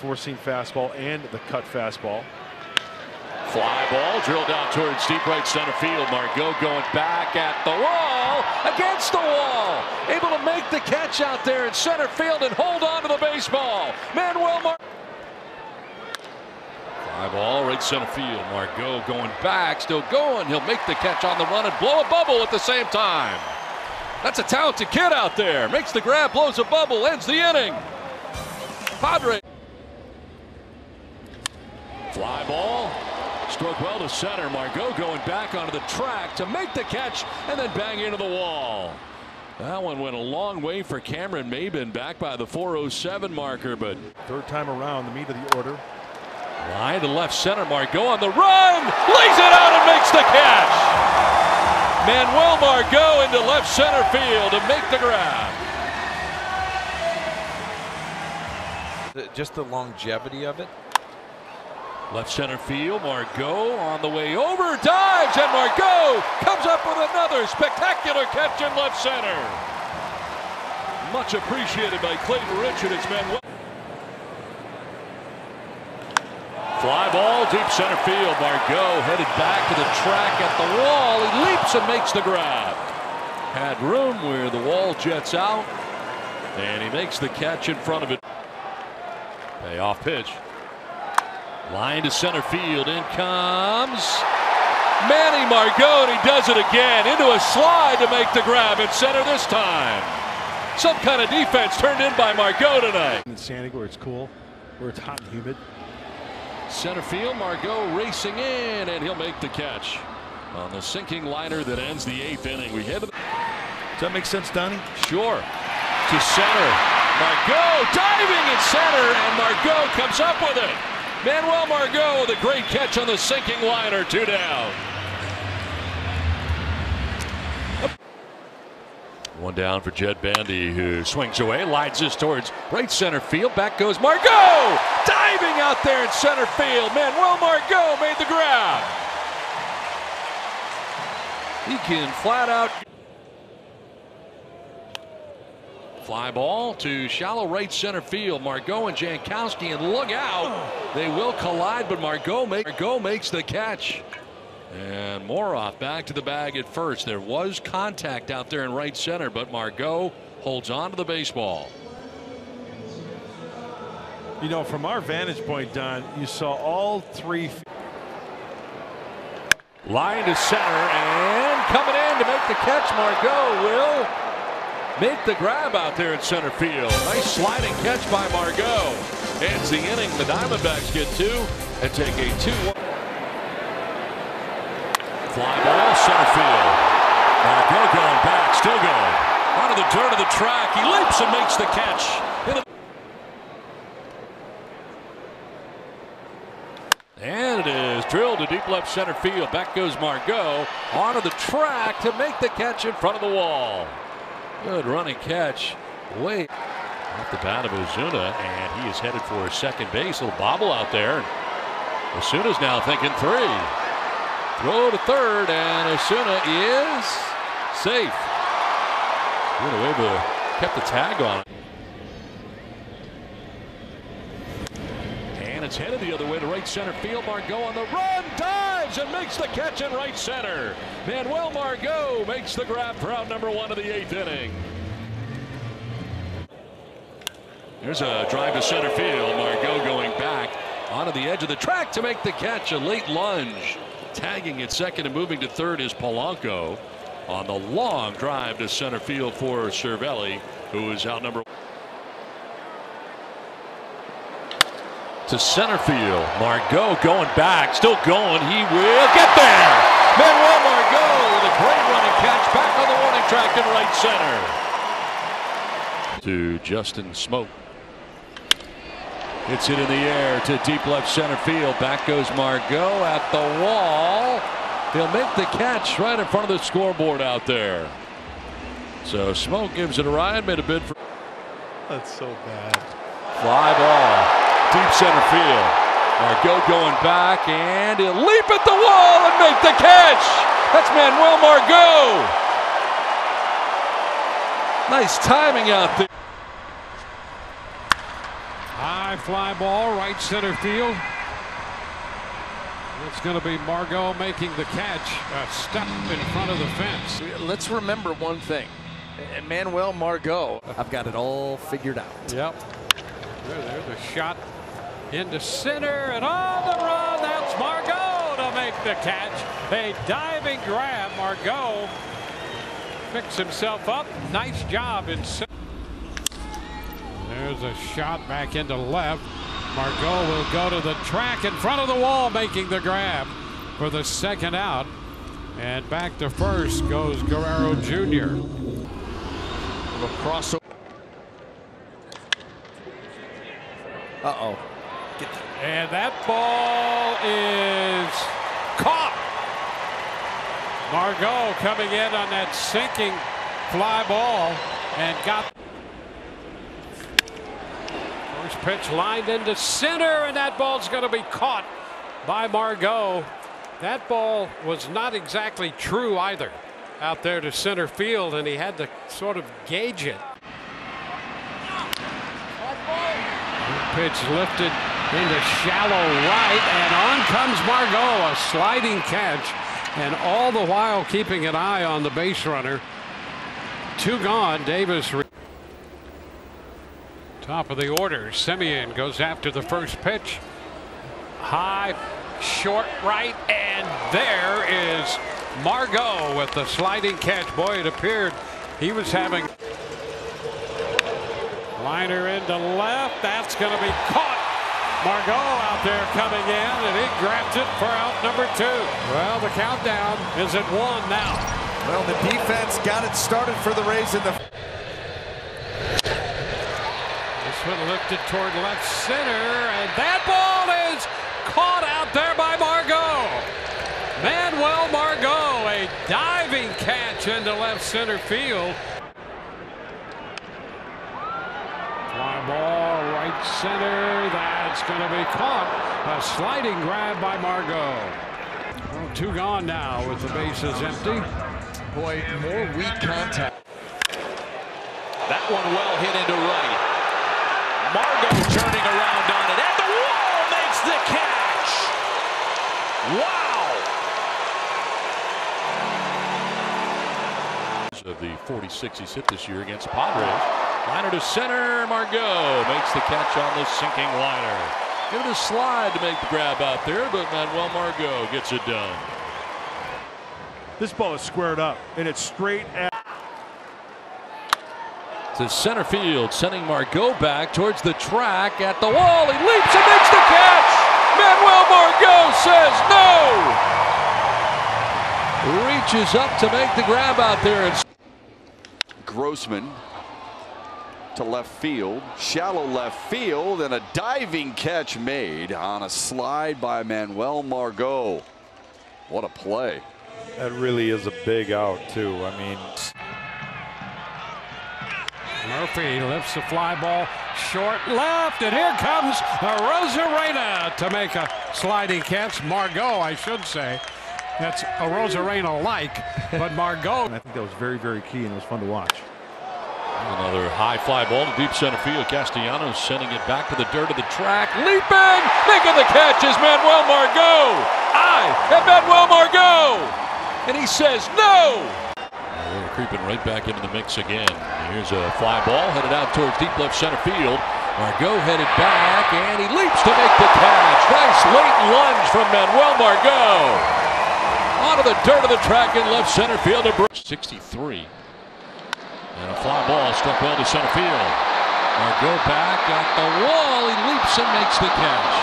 four seam fastball and the cut fastball. Fly ball drilled down towards deep right center field. Margot going back at the wall, against the wall, able to make the catch out there in center field and hold on to the baseball. Manuel Mar. Fly ball right center field. Margot going back, still going. He'll make the catch on the run and blow a bubble at the same time. That's a talented kid out there. Makes the grab, blows a bubble, ends the inning. Padre. Fly ball. Stroke well to center. Margot going back onto the track to make the catch and then bang into the wall. That one went a long way for Cameron Maybin back by the 407 marker, but Third time around, the meat of the order. line to left center. Margot on the run, lays it out and makes the catch. Manuel Margot into left center field to make the grab. Just the longevity of it. Left center field, Margot on the way over, dives, and Margot comes up with another spectacular catch in left center. Much appreciated by Clayton Rich and his men. Fly ball, deep center field. Margot headed back to the track at the wall. He leaps and makes the grab. Had room where the wall jets out, and he makes the catch in front of it. Payoff pitch. Line to center field. In comes Manny Margot, and he does it again. Into a slide to make the grab at center this time. Some kind of defense turned in by Margot tonight. In San Diego, where it's cool, where it's hot and humid. Center field, Margot racing in, and he'll make the catch on the sinking liner that ends the eighth inning. We head to Does that make sense, Donnie? Sure. To center. Margot diving at center, and Margot comes up with it. Manuel Margot with a great catch on the sinking liner. Two down. One down for Jed Bandy, who swings away, lines this towards right center field. Back goes Margot, diving out there in center field. Manuel Margot made the grab. He can flat out. Fly ball to shallow right center field. Margot and Jankowski, and look out. They will collide, but Margot, make, Margot makes the catch. And Moroff back to the bag at first. There was contact out there in right center, but Margot holds on to the baseball. You know, from our vantage point, Don, you saw all three. Line to center and coming in to make the catch. Margot will make the grab out there in center field. Nice sliding catch by Margot. Ends the inning. The Diamondbacks get two and take a 2 1. Fly ball, center field. Margot going back, still going. Out of the dirt of the track. He leaps and makes the catch. And it is drilled to deep left center field. Back goes Margot onto the track to make the catch in front of the wall. Good running catch. Way off the bat of Ozuna, and he is headed for second base. little bobble out there. Ozuna's now thinking three. Throw to third, and Ozuna is safe. But kept the tag on. And it's headed the other way to right center field. Margot on the run, and makes the catch in right center. Manuel Margot makes the grab for out number one of the eighth inning. There's a drive to center field. Margot going back onto the edge of the track to make the catch. A late lunge. Tagging at second and moving to third is Polanco on the long drive to center field for Cervelli, who is out number to center field. Margot going back, still going. He will get there. Manuel Margot with a great running catch back on the warning track in right center. To Justin Smoak. Hits it in the air to deep left center field. Back goes Margot at the wall. He'll make the catch right in front of the scoreboard out there. So Smoak gives it a ride, made a bid for That's so bad. fly ball. Deep center field. Margot going back and he'll leap at the wall and make the catch. That's Manuel Margot. Nice timing out there. High fly ball, right center field. It's going to be Margot making the catch, a step in front of the fence. Let's remember one thing. Manuel Margot. I've got it all figured out. Yep. There, there's a shot into center and on the run. That's Margot to make the catch. A diving grab. Margot picks himself up. Nice job in center. There's a shot back into left. Margot will go to the track in front of the wall, making the grab for the second out. And back to first goes Guerrero Jr. A crossover. Uh-oh. And that ball is caught. Margot coming in on that sinking fly ball and got first pitch lined into center and that ball's going to be caught by Margot. That ball was not exactly true either out there to center field and he had to sort of gauge it. Pitch lifted into shallow right, and on comes Margot, a sliding catch, and all the while keeping an eye on the base runner. Two gone, Davis. Top of the order, Semien goes after the first pitch. High, short right, and there is Margot with the sliding catch. Boy, it appeared he was having Liner into left. That's going to be caught. Margot out there coming in, and he grabs it for out number two. Well, the countdown is at one now. Well, the defense got it started for the Rays in the. This one lifted toward left center, and that ball is caught out there by Margot. Manuel Margot, a diving catch into left center field. Fly ball, right center. That's going to be caught. A sliding grab by Margot. Well, two gone now with the bases empty. Boy, more weak contact. That one well hit into right. Margot turning around on it. At the wall makes the catch. Wow. Of the 46 he's hit this year against Padres. Liner to center. Margot makes the catch on the sinking liner. Give it a slide to make the grab out there, but Manuel Margot gets it done. This ball is squared up, and it's straight at. To center field, sending Margot back towards the track at the wall. He leaps and makes the catch. Manuel Margot says no. Reaches up to make the grab out there. And Grossman to left field, shallow left field, and a diving catch made on a slide by Manuel Margot. What a play. That really is a big out, too. I mean, Murphy lifts the fly ball short left, and here comes Arozarena to make a sliding catch. Margot, I should say. That's Arozarena like, but Margot. I think that was very, very key, and it was fun to watch. Another high fly ball to deep center field. Castellanos sending it back to the dirt of the track. Leaping, making the catch is Manuel Margot. I am Manuel Margot. And he says no. We're creeping right back into the mix again. Here's a fly ball headed out towards deep left center field. Margot headed back and he leaps to make the catch. Nice late lunge from Manuel Margot. Onto the dirt of the track in left center field. 63. And a fly ball struck well to center field. Margot back at the wall. He leaps and makes the catch.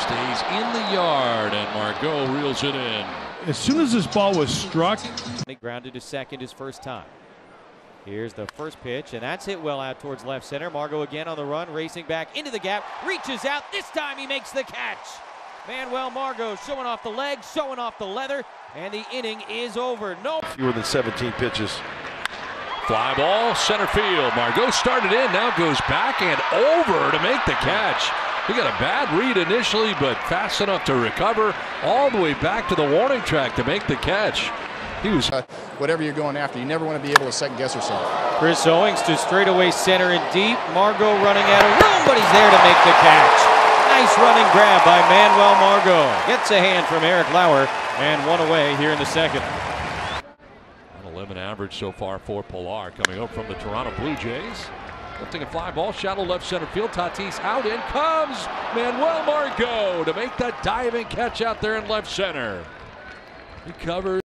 Stays in the yard, and Margot reels it in. As soon as this ball was struck, He grounded to second his first time. Here's the first pitch, and that's hit well out towards left center. Margot again on the run, racing back into the gap, reaches out. This time he makes the catch. Manuel Margot showing off the legs, showing off the leather, and the inning is over. No. fewer than 17 pitches. Fly ball, center field. Margot started in, now goes back and over to make the catch. He got a bad read initially, but fast enough to recover all the way back to the warning track to make the catch. He was uh, whatever you're going after. You never want to be able to second guess yourself. Chris Owings to straightaway center and deep. Margot running out of room. but he's there to make the catch. Nice running grab by Manuel Margot. Gets a hand from Eric Lauer and one away here in the second. An 11 average so far for Pilar coming up from the Toronto Blue Jays. Lifting a fly ball, shallow left center field. Tatis out in comes Manuel Margot to make that diving catch out there in left center. He covers.